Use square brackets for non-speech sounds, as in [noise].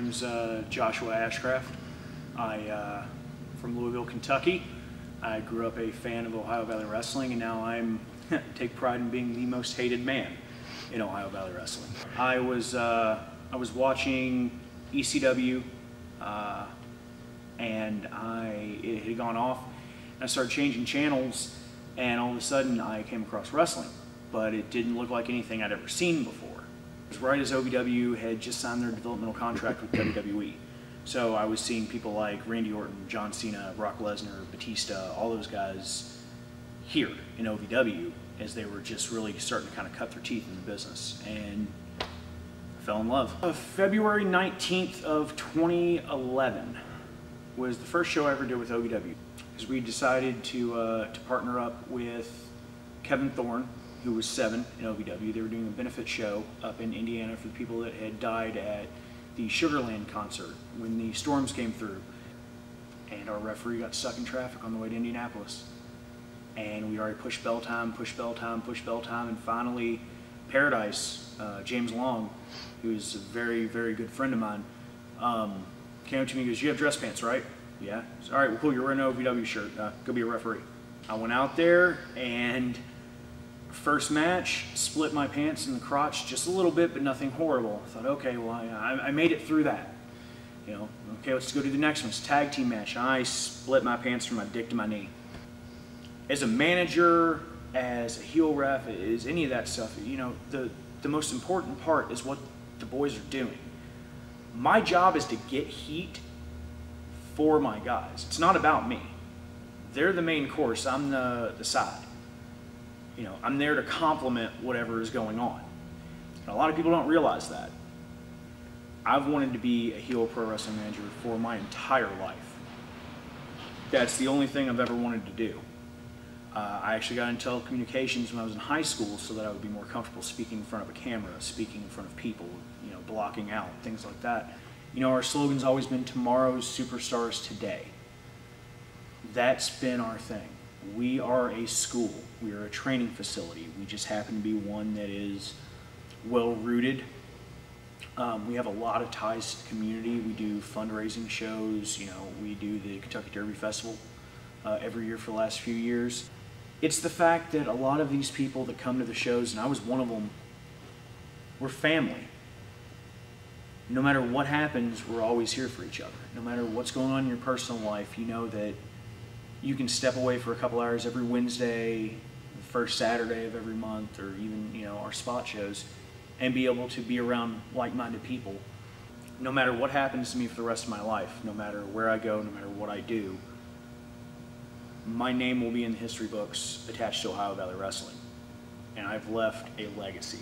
name's uh, Joshua Ashcraft. I uh, from Louisville, Kentucky. I grew up a fan of Ohio Valley Wrestling, and now I'm [laughs] take pride in being the most hated man in Ohio Valley Wrestling. I was uh, I was watching ECW, uh, and I it had gone off. I started changing channels, and all of a sudden I came across wrestling, but it didn't look like anything I'd ever seen before. Right as OVW had just signed their developmental contract with WWE. So I was seeing people like Randy Orton, John Cena, Brock Lesnar, Batista, all those guys here in OVW as they were just really starting to kind of cut their teeth in the business. And I fell in love. Uh, February 19th of 2011 was the first show I ever did with OVW. Because we decided to, uh, to partner up with Kevin Thorn, who was seven in OVW. They were doing a benefit show up in Indiana for the people that had died at the Sugarland concert when the storms came through. And our referee got stuck in traffic on the way to Indianapolis. And we already pushed bell time, pushed bell time, pushed bell time, and finally, Paradise, uh, James Long, who's a very, very good friend of mine, um, came up to me and goes, You have dress pants, right? Yeah. Said, All right, well, cool, you're wearing an OVW shirt. Uh, go be a referee. I went out there and First match, split my pants in the crotch just a little bit, but nothing horrible. I thought, okay, well, I, I made it through that. You know, okay, let's go to the next one. It's tag team match. I split my pants from my dick to my knee. As a manager, as a heel ref, is any of that stuff, you know, the, the most important part is what the boys are doing. My job is to get heat for my guys. It's not about me. They're the main course, I'm the, the side you know, I'm there to complement whatever is going on. And a lot of people don't realize that. I've wanted to be a heel pro wrestling manager for my entire life. That's the only thing I've ever wanted to do. Uh, I actually got into telecommunications when I was in high school so that I would be more comfortable speaking in front of a camera, speaking in front of people, you know, blocking out, things like that. You know, our slogan's always been tomorrow's superstars today. That's been our thing we are a school. We are a training facility. We just happen to be one that is well rooted. Um, we have a lot of ties to the community. We do fundraising shows. You know, we do the Kentucky Derby Festival uh, every year for the last few years. It's the fact that a lot of these people that come to the shows, and I was one of them, we're family. No matter what happens, we're always here for each other. No matter what's going on in your personal life, you know that you can step away for a couple hours every Wednesday, the first Saturday of every month, or even you know our spot shows, and be able to be around like-minded people. No matter what happens to me for the rest of my life, no matter where I go, no matter what I do, my name will be in the history books attached to Ohio Valley Wrestling, and I've left a legacy.